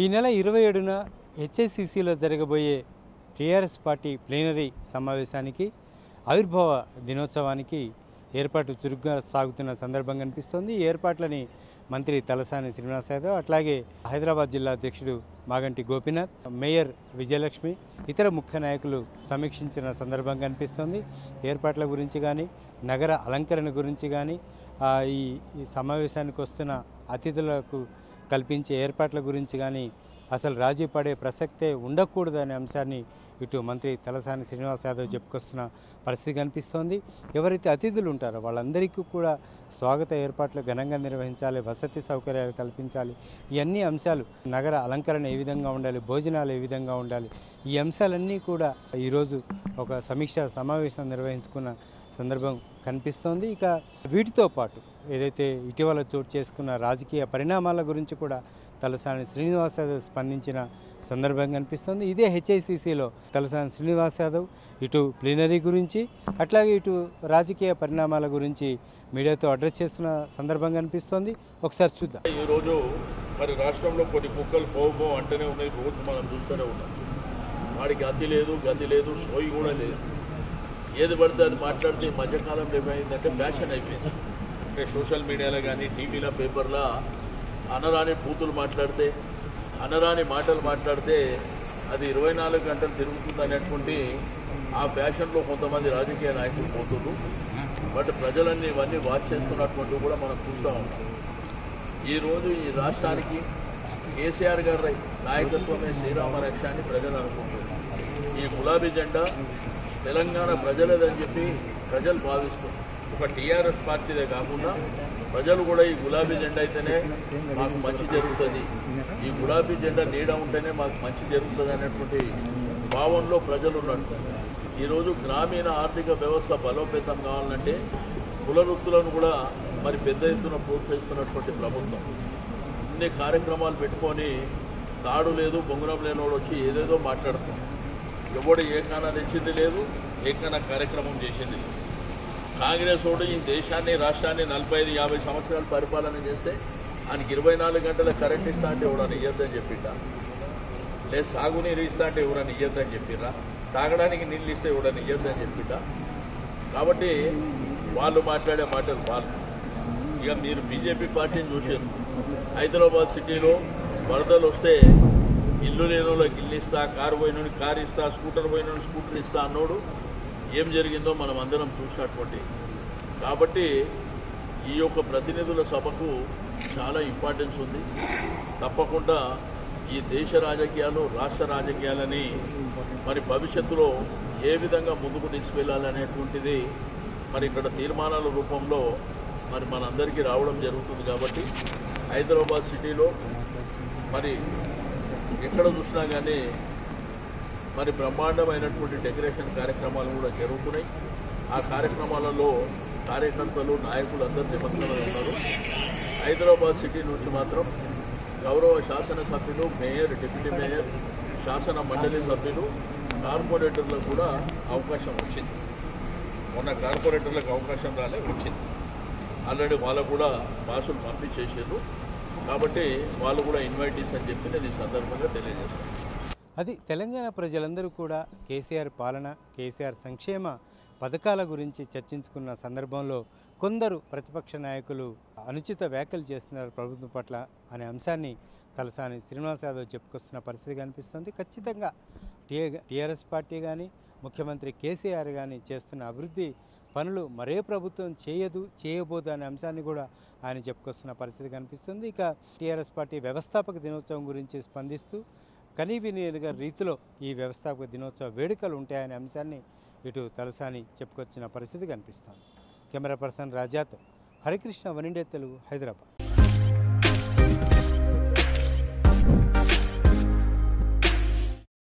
ఈ నెల ఇరవై ఏడున హెచ్ఐసిసిలో జరగబోయే టీఆర్ఎస్ పార్టీ ప్లీనరీ సమావేశానికి ఆవిర్భావ దినోత్సవానికి ఏర్పాటు చురుగ్గా సాగుతున్న సందర్భం కనిపిస్తోంది. ఈ ఏర్పాట్లని మంత్రి తలసాని శ్రీనివాస్ యాదవ్ అట్లాగే హైదరాబాద్ జిల్లా అధ్యక్షుడు మాగంటి గోపీనాథ్ మేయర్ విజయలక్ష్మి ఇతర ముఖ్య నాయకులు సమీక్షించిన సందర్భం కనిపిస్తోంది. ఏర్పాట్ల గురించి కానీ నగర అలంకరణ గురించి కానీ ఈ సమావేశానికి వస్తున్న అతిథులకు కల్పించే ఏర్పాట్ల గురించి కానీ అసలు రాజీ పడే ప్రసక్తే ఉండకూడదనే అంశాన్ని ఇటు మంత్రి తలసాని శ్రీనివాస్ యాదవ్ చెప్పుకొస్తున్న పరిస్థితి కనిపిస్తోంది. ఎవరైతే అతిథులు ఉంటారో వాళ్ళందరికీ కూడా స్వాగత ఏర్పాట్లు ఘనంగా నిర్వహించాలి వసతి సౌకర్యాలు కల్పించాలి. ఇవన్నీ అంశాలు నగర అలంకరణ ఏ విధంగా ఉండాలి భోజనాలు ఏ విధంగా ఉండాలి ఈ అంశాలన్నీ కూడా ఈరోజు ఒక సమీక్ష సమావేశం నిర్వహించుకున్న సందర్భం కనిపిస్తోంది. ఇక వీటితో పాటు ఏదైతే ఇటీవల చోటు చేసుకున్న రాజకీయ పరిణామాల గురించి కూడా తలసాని శ్రీనివాస్ యాదవ్ స్పందించిన సందర్భం కనిపిస్తుంది. ఇదే హెచ్ఐసిసిలో తలసాని శ్రీనివాస్ యాదవ్ ఇటు ప్లీనరీ గురించి అట్లాగే ఇటు రాజకీయ పరిణామాల గురించి మీడియాతో అడ్రస్ చేస్తున్న సందర్భం కనిపిస్తోంది. ఒకసారి చూద్దాం. ఈరోజు మరి రాష్ట్రంలో కొన్ని కుక్కలు పోవు అంటేనే అంటూనే ఉన్నాయి. రోజు మనం చూస్తూనే ఉన్నాం. వాడికి అతి లేదు గతి లేదు సోయి కూడా లేదు. ఏది పడితే అది మాట్లాడితే మధ్యకాలంలో ఏమైందంటే ఫ్యాషన్ అయిపోయింది. అంటే సోషల్ మీడియాలో కానీ టీవీలో పేపర్లో అనరాని బూతులు మాట్లాడితే అనరాని మాటలు మాట్లాడితే అది ఇరవై నాలుగు గంటలు తిరుగుతుంది అనేటువంటి ఆ ఫ్యాషన్లో కొంతమంది రాజకీయ నాయకులు పోతున్నారు బట్ ప్రజలన్నీ ఇవన్నీ వాచ్ చేస్తున్నటువంటి కూడా మనం చూస్తూ ఉన్నాం. ఈరోజు ఈ రాష్ట్రానికి కేసీఆర్ గారి నాయకత్వమే శ్రీరామ రక్ష అని ప్రజలు అనుకుంటున్నారు. ఈ గులాబీ జెండా తెలంగాణ ప్రజలేదని చెప్పి ప్రజలు భావిస్తున్నారు. ఒక టీఆర్ఎస్ పార్టీదే కాకుండా ప్రజలు కూడా ఈ గులాబీ జెండా అయితేనే మాకు మంచి జరుగుతుంది. ఈ గులాబీ జెండా నీడ ఉంటేనే మాకు మంచి జరుగుతుంది అనేటువంటి భావంలో ప్రజలు ఉన్నట్టు ఈరోజు గ్రామీణ ఆర్థిక వ్యవస్థ బలోపేతం కావాలంటే కులవృత్తులను కూడా మరి పెద్ద ఎత్తున ప్రోత్సహిస్తున్నటువంటి ప్రభుత్వం. ఇన్ని కార్యక్రమాలు పెట్టుకొని తాడు లేదు బొంగురం లేనివాడు వచ్చి ఏదేదో మాట్లాడుతాం ఎవడు ఏకాన తెచ్చింది లేదు ఏకాన కార్యక్రమం చేసింది లేదు. కాంగ్రెస్ ఓడు ఈ దేశాన్ని రాష్ట్రాన్ని నలభై ఐదు యాభై సంవత్సరాలు పరిపాలన చేస్తే ఆయనకి ఇరవై నాలుగు గంటల కరెంట్ ఇస్తా అంటే ఎవడని ఇయ్యద్దని చెప్పిండా లేదు సాగునీరు ఇస్తా అంటే ఎవడని ఇయ్యద్దని చెప్పిరా తాగడానికి నీళ్ళు ఇస్తే ఎవడని ఇయ్యద్దని చెప్పిండా కాబట్టి వాళ్ళు మాట్లాడే మాటలు వాళ్ళు. ఇక మీరు బీజేపీ పార్టీని చూసారు హైదరాబాద్ సిటీలో వరదలు వస్తే ఇల్లు లేని వాళ్ళకి ఇల్లు ఇస్తా కారు పోయిన కారు ఇస్తా స్కూటర్ పోయిన స్కూటర్ ఇస్తా అన్నోడు ఏం జరిగిందో మనం అందరం చూసినటువంటి. కాబట్టి ఈ యొక్క ప్రతినిధుల సభకు చాలా ఇంపార్టెన్స్ ఉంది. తప్పకుండా ఈ దేశ రాజకీయాలు రాష్ట్ర రాజకీయాలని మరి భవిష్యత్తులో ఏ విధంగా ముందుకు తీసుకెళ్ళాలనేటువంటిది మరి ఇక్కడ తీర్మానాల రూపంలో మరి మనందరికీ రావడం జరుగుతుంది కాబట్టి హైదరాబాద్ సిటీలో మరి ఎక్కడ చూసినా కానీ మరి బ్రహ్మాండమైనటువంటి డెకరేషన్ కార్యక్రమాలు కూడా జరుగుతున్నాయి. ఆ కార్యక్రమాలలో కార్యకర్తలు నాయకులు అందరూ నిమగ్నమై ఉన్నారు. హైదరాబాద్ సిటీ నుంచి మాత్రం గౌరవ శాసనసభ్యులు మేయర్ డిప్యూటీ మేయర్ శాసన మండలి సభ్యులు కార్పొరేటర్లకు కూడా అవకాశం వచ్చింది. మొన్న కార్పొరేటర్లకు అవకాశం రాలే వచ్చింది. ఆల్రెడీ వాళ్ళకు కూడా పాసులు పంపించేసారు కాబట్టి వాళ్ళు కూడా ఇన్వైటీస్ అని చెప్పి నేను ఈ సందర్భంగా తెలియజేస్తాను. అది తెలంగాణ ప్రజలందరూ కూడా కేసీఆర్ పాలన కేసీఆర్ సంక్షేమ పథకాల గురించి చర్చించుకున్న సందర్భంలో కొందరు ప్రతిపక్ష నాయకులు అనుచిత వ్యాఖ్యలు చేస్తున్నారు ప్రభుత్వం పట్ల అనే అంశాన్ని తలసాని శ్రీనివాస్ యాదవ్ చెప్పుకొస్తున్న పరిస్థితి కనిపిస్తుంది. ఖచ్చితంగా టీఏ టీఆర్ఎస్ పార్టీ కానీ ముఖ్యమంత్రి కేసీఆర్ కానీ చేస్తున్న అభివృద్ధి పనులు మరే ప్రభుత్వం చేయదు చేయబోదు అనే అంశాన్ని కూడా ఆయన చెప్పుకొస్తున్న పరిస్థితి కనిపిస్తుంది. ఇక టీఆర్ఎస్ పార్టీ వ్యవస్థాపక దినోత్సవం గురించి స్పందిస్తూ కనీవినిగా రీతిలో ఈ వ్యవస్థాపక దినోత్సవ వేడుకలు ఉంటాయనే అంశాన్ని ఇటు తలసాని చెప్పుకొచ్చిన పరిస్థితి కనిపిస్తోంది. Camera person Rajat Harikrishna వనిండే Telugu Hyderabad.